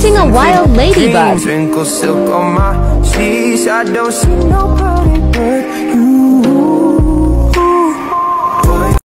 Attracting a wild ladybug. Twinkle silk on my sheets. I don't see nobody.